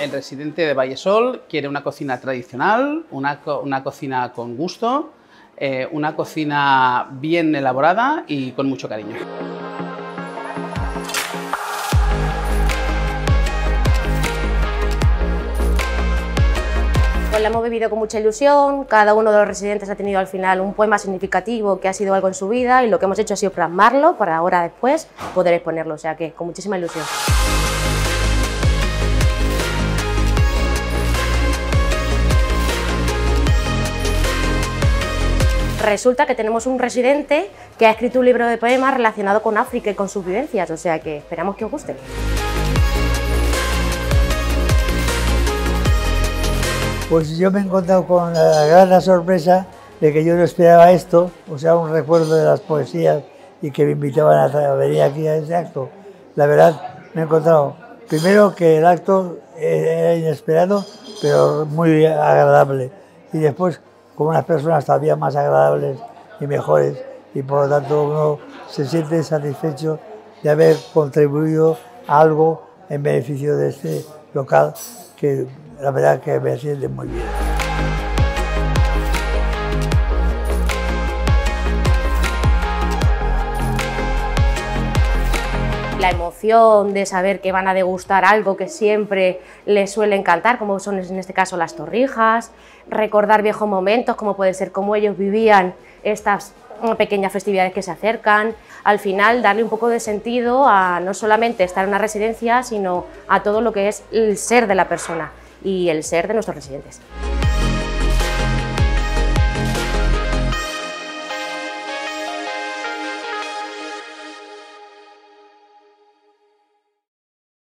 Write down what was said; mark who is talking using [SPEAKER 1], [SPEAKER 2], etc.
[SPEAKER 1] El residente de Vallesol quiere una cocina tradicional, una, una cocina con gusto, eh, una cocina bien elaborada y con mucho cariño.
[SPEAKER 2] Pues la hemos vivido con mucha ilusión, cada uno de los residentes ha tenido al final un poema significativo que ha sido algo en su vida y lo que hemos hecho ha sido plasmarlo para ahora después poder exponerlo, o sea que con muchísima ilusión. Resulta que tenemos un residente que ha escrito un libro de poemas relacionado con África y con sus vivencias, o sea que esperamos que os guste.
[SPEAKER 3] Pues yo me he encontrado con la gran sorpresa de que yo no esperaba esto, o sea, un recuerdo de las poesías y que me invitaban a, venir aquí a ese acto. La verdad, me he encontrado, primero que el acto era inesperado, pero muy agradable. Y después, con unas personas todavía más agradables y mejores, y por lo tanto uno se siente satisfecho de haber contribuido a algo en beneficio de este local que la verdad que me siente muy bien.
[SPEAKER 2] La emoción de saber que van a degustar algo que siempre les suele encantar, como son en este caso las torrijas, recordar viejos momentos, como puede ser cómo ellos vivían estas mm, pequeñas festividades que se acercan, al final darle un poco de sentido a no solamente estar en una residencia, sino a todo lo que es el ser de la persona y el ser de nuestros residentes.